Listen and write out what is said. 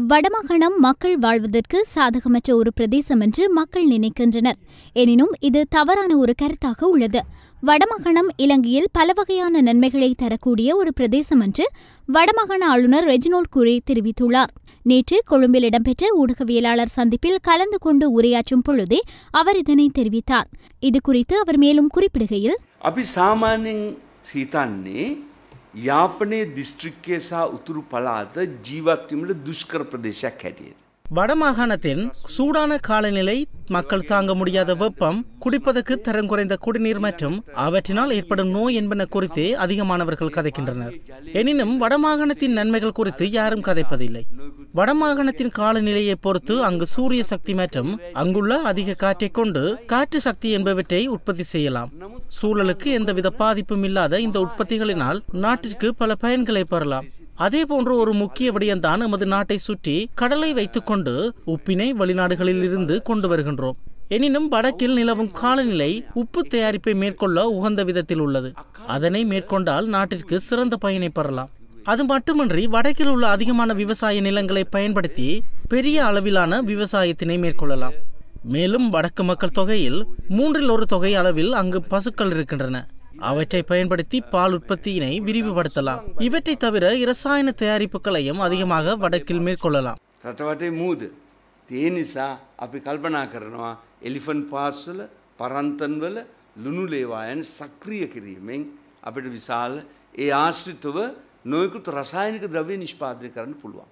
வடமாகாணம் மக்கள் வாழ்வதற்கு சாதகமற்ற ஒரு பிரதேசம் என்று மக்கள் நினைக்கின்றனர். எனினும் இது தவறான ஒரு கருத்தாக உள்ளது. வடமாகாணம் இலங்கையில் பல வகையான நன்மைகளை தரக்கூடிய ஒரு பிரதேசம் என்று வடமாகாண ஆளுநர் ரெஜினோல் குரே தெரிவித்துள்ளார். நேற்று கொழும்பில் இடம்பெற்ற ஊடகவியலாளர் சந்திப்பில் கலந்து கொண்டு உரையாற்றும் பொழுதே அவர் இதனை தெரிவித்தார். இது குறித்து அவர் மேலும் குறிப்பிடுகையில் යාපනයේ දිස්ත්‍රික්කය සහ උතුරු පලාත ජීවත්වීමට දුෂ්කර ප්‍රදේශයක් හැටියට. வடமாகாணத்தின் சூடான காலநிலை மக்கள் தாங்க முடியாத வெப்பம் குடிப்பதற்கு தரம் குறைந்த குடிநீர் மற்றும் அவற்றினால் ஏற்படும் நோய் என்பன குறித்து அதிகமானவர்கள் கதைக்கின்றனர் எனினும் வடமாகாணத்தின் நன்மைகள் குறித்து யாரும் கதைப்பதில்லை வடமாகாணத்தின் காலநிலையை பொறுத்து அங்கு சூரிய சக்தி மற்றும் அங்குள்ள அதிக காற்றை கொண்டு காற்று சக்தி என்பவற்றை உற்பத்தி செய்யலாம். சூழலுக்கு எந்தவித பாதிப்பும் இல்லாத இந்த உற்பத்திகளினால் நாட்டிற்கு பல பயன்களை பெறலாம். அதே போன்ற ஒரு முக்கிய விடயம்தான் நமது நாட்டை சுற்றி கடலை வைத்துக்கொண்டு உப்பினை வெளிநாடுகளில் இருந்து கொண்டு வருகின்றோம். எனினும் வடக்கில் நிலவும் காலநிலை உப்பு தயாரிப்பை மேற்கொள்ள உகந்த விதத்தில் உள்ளது. அதனை மேற்கொண்டால் நாட்டிற்கு சிறந்த பயனை பெறலாம். அது மட்டுமின்றி வடக்கில் உள்ள அதிகமான விவசாய நிலங்களை பயன்படுத்தி பெரிய அளவிலான விவசாயத்தினை மேற்கொள்ளலாம். மேலும் வடக்கு மக்கள் தொகையில் மூன்றில் ஒரு தொகை அளவில் அங்கு பசுக்கள் இருக்கின்றன. அவற்றை பயன்படுத்தி பால் உற்பத்தியினை விரிவுபடுத்தலாம். இவற்றை தவிர இரசாயன தயாரிப்புகளையும் அதிகமாக வடக்கில் மேற்கொள்ளலாம். மூது. தேனிசா அப்படி கல்பனா கரணும் எலிஃபன்ட் பாஸ்ல பராந்தன்வல லுணுலேவாயன் சக்ரிய கிரியமிங் அப்படி விசால் ஏ ஆசிரித்துவ නොයකුත් රසායනික ද්‍රව්‍ය නිෂ්පාදනය කරන්න පුළුවන්.